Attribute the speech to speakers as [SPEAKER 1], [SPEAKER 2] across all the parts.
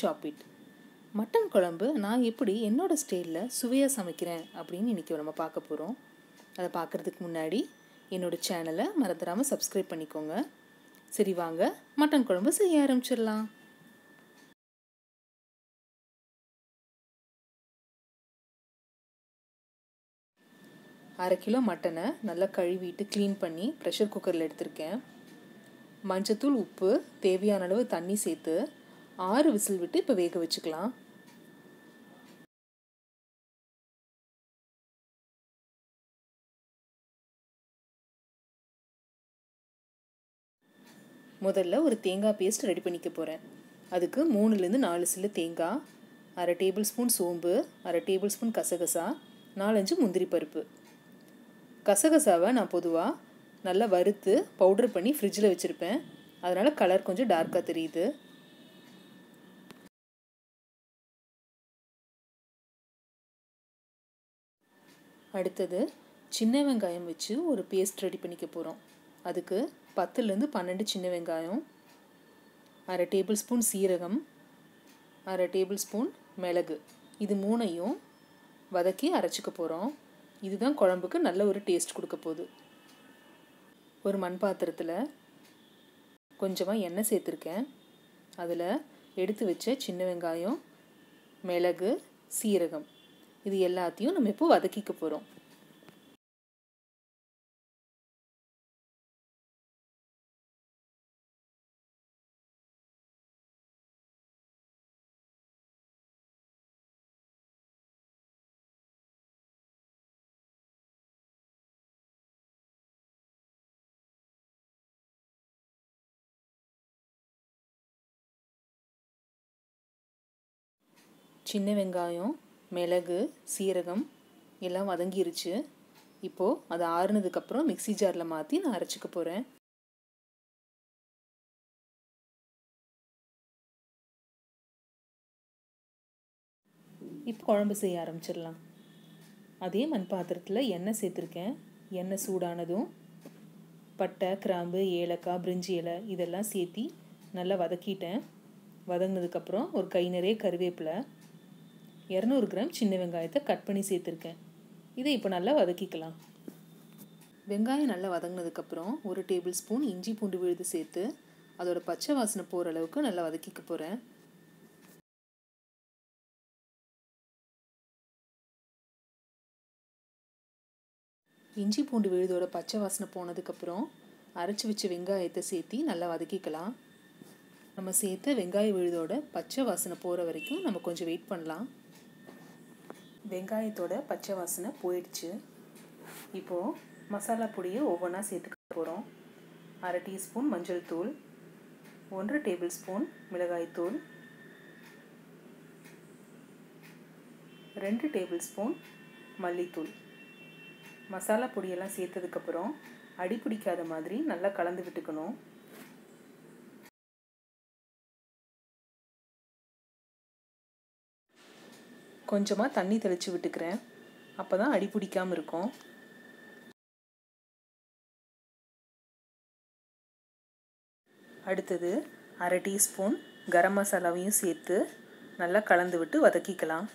[SPEAKER 1] Shop it mutton குழம்பு நான் எப்படி என்னோடய ஸ்டைலில் சுவையாக சமைக்கிறேன் அப்படின்னு இன்றைக்கி நம்ம பார்க்க போகிறோம் அதை பார்க்குறதுக்கு முன்னாடி என்னோடய சேனலை மறந்துடாமல் சப்ஸ்கிரைப் பண்ணிக்கோங்க. சரி வாங்க மட்டன் குழம்பு செய்ய ஆரம்பிச்சிடலாம். அரை கிலோ மட்டனை நல்லா கழுவிட்டு க்ளீன் பண்ணி ப்ரெஷர் குக்கரில் எடுத்திருக்கேன். மஞ்சத்தூள் உப்பு தேவையான அளவு தண்ணி சேர்த்து ஆறு விசில் விட்டு இப்போ வேக வச்சுக்கலாம். முதல்ல ஒரு தேங்காய் பேஸ்ட் ரெடி பண்ணிக்க போகிறேன் அதுக்கு மூணுலேருந்து நாலு சில்லு தேங்காய் அரை டேபிள் ஸ்பூன் சோம்பு அரை டேபிள் ஸ்பூன் கசகசா நாலஞ்சு முந்திரி பருப்பு. கசகசாவை நான் பொதுவாக நல்லா வறுத்து பவுடர் பண்ணி ஃப்ரிட்ஜில் வச்சுருப்பேன். அதனால் கலர் கொஞ்சம் டார்க்காக தெரியுது. அடுத்தது சின்ன வெங்காயம் வச்சு ஒரு பேஸ்ட் ரெடி பண்ணிக்க போகிறோம் அதுக்கு பத்துலேருந்து பன்னெண்டு சின்ன வெங்காயம் அரை டேபிள் ஸ்பூன் சீரகம் அரை டேபிள் ஸ்பூன் மிளகு. இது மூணையும் வதக்கி அரைச்சிக்க போகிறோம் இதுதான் குழம்புக்கு நல்ல ஒரு டேஸ்ட் கொடுக்க போகுது. ஒரு மண் பாத்திரத்தில் கொஞ்சமாக எண்ணெய் சேர்த்துருக்கேன். அதில் எடுத்து வச்ச சின்ன வெங்காயம் மிளகு சீரகம். இது எல்லாத்தையும் நம்ம இப்போ வதக்கிக்க போகிறோம் சின்ன வெங்காயம் மிளகு சீரகம் எல்லாம் வதங்கிருச்சு. இப்போது அது ஆறுனதுக்கப்புறம் மிக்சி ஜாரில் மாற்றி நான் அரைச்சிக்க போகிறேன் இப்போ குழம்பு செய்ய ஆரம்பிச்சிடலாம். அதே மண் பாத்திரத்தில் எண்ணெய் சேர்த்துருக்கேன். எண்ணெய் சூடானதும் பட்டை கிராம்பு ஏலக்காய் பிரிஞ்சி இலை இதெல்லாம் சேர்த்தி நல்லா வதக்கிட்டேன். வதங்கினதுக்கப்புறம் ஒரு கை நிறைய கருவேப்பிலை இரநூறு கிராம் சின்ன வெங்காயத்தை கட் பண்ணி சேர்த்துருக்கேன். இதை இப்போ நல்லா வதக்கிக்கலாம். வெங்காயம் நல்லா வதங்கினதுக்கப்புறம் ஒரு டேபிள் ஸ்பூன் இஞ்சி பூண்டு விழுது சேர்த்து அதோட பச்சை வாசனை போகிற அளவுக்கு நல்லா வதக்கிக்க போகிறேன் இஞ்சி பூண்டு விழுதோட பச்சை வாசனை போனதுக்கப்புறம் அரைச்சி வச்ச வெங்காயத்தை சேர்த்து நல்லா வதக்கிக்கலாம். நம்ம சேர்த்த வெங்காய விழுதோட பச்சை வாசனை போகிற வரைக்கும் நம்ம கொஞ்சம் வெயிட் பண்ணலாம். வெங்காயத்தோட பச்சை வாசனை போயிடுச்சு. இப்போது மசாலா பொடியை ஒவ்வொன்றா சேர்த்துக்க போகிறோம் அரை டீஸ்பூன் மஞ்சள் தூள் ஒன்றரை டேபிள் ஸ்பூன் மிளகாய்த்தூள் ரெண்டு டேபிள் ஸ்பூன் மல்லித்தூள். மசாலா பொடியெல்லாம் சேர்த்ததுக்கப்புறம் அடி பிடிக்காத மாதிரி நல்லா கலந்து விட்டுக்கணும். கொஞ்சமாக தண்ணி தெளித்து விட்டுக்கிறேன். அப்போ தான் அடி பிடிக்காமல் இருக்கும். அடுத்தது அரை டீஸ்பூன் கரம் மசாலாவையும் சேர்த்து நல்லா கலந்து விட்டு வதக்கிக்கலாம்.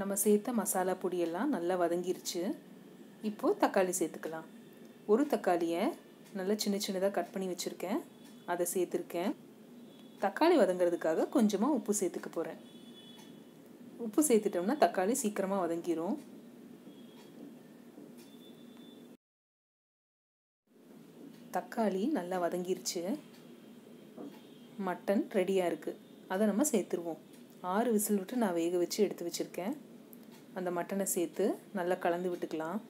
[SPEAKER 1] நம்ம சேர்த்த மசாலா பொடியெல்லாம் நல்லா வதங்கிருச்சு. இப்போது தக்காளி சேர்த்துக்கலாம். ஒரு தக்காளியை நல்லா சின்ன சின்னதாக கட் பண்ணி வச்சுருக்கேன். அதை சேர்த்துருக்கேன். தக்காளி வதங்கிறதுக்காக கொஞ்சமாக உப்பு சேர்த்துக்க போகிறேன் உப்பு சேர்த்துட்டோம்னா தக்காளி சீக்கிரமாக வதங்கிரும். தக்காளி நல்லா வதங்கிருச்சு. மட்டன் ரெடியாக இருக்குது அதை நம்ம சேர்த்துருவோம். ஆறு விசில் விட்டு நான் வேக வச்சு எடுத்து வச்சுருக்கேன். அந்த மட்டனை சேர்த்து நல்லா கலந்து விட்டுக்கலாம்.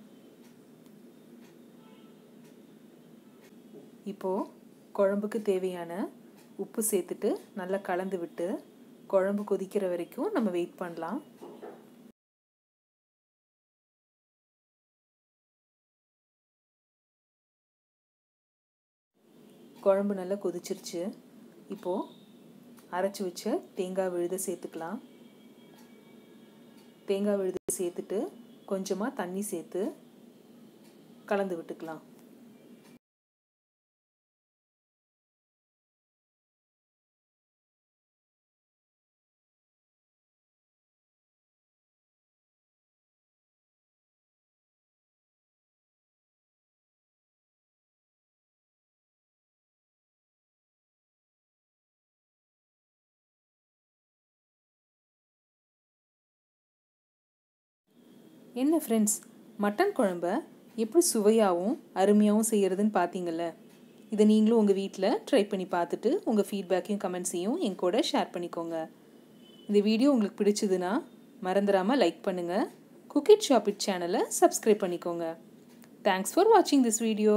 [SPEAKER 1] இப்போது குழம்புக்கு தேவையான உப்பு சேர்த்துட்டு நல்லா கலந்து விட்டு குழம்பு கொதிக்கிற வரைக்கும் நம்ம வெயிட் பண்ணலாம். குழம்பு நல்லா கொதிச்சிருச்சு. இப்போது அரைச்சி வச்ச தேங்காய் விழுத சேர்த்துக்கலாம். தேங்காய் விழுதை சேர்த்துட்டு கொஞ்சமாக தண்ணி சேர்த்து கலந்து விட்டுக்கலாம். என்ன ஃப்ரெண்ட்ஸ் மட்டன் குழம்ப எப்படி சுவையாகவும் அருமையாகவும் செய்கிறதுன்னு பார்த்தீங்கல்ல இதை நீங்களும் உங்கள் வீட்டில் ட்ரை பண்ணி பார்த்துட்டு உங்கள் ஃபீட்பேக்கையும் கமெண்ட்ஸையும் என் கூட ஷேர் பண்ணிக்கோங்க. இந்த வீடியோ உங்களுக்கு பிடிச்சதுன்னா மறந்துடாமல் லைக் பண்ணுங்கள் குக்கிட் ஷாப்பிட் சேனலை சப்ஸ்கிரைப் பண்ணிக்கோங்க. தேங்க்ஸ் ஃபார் வாட்சிங் திஸ் வீடியோ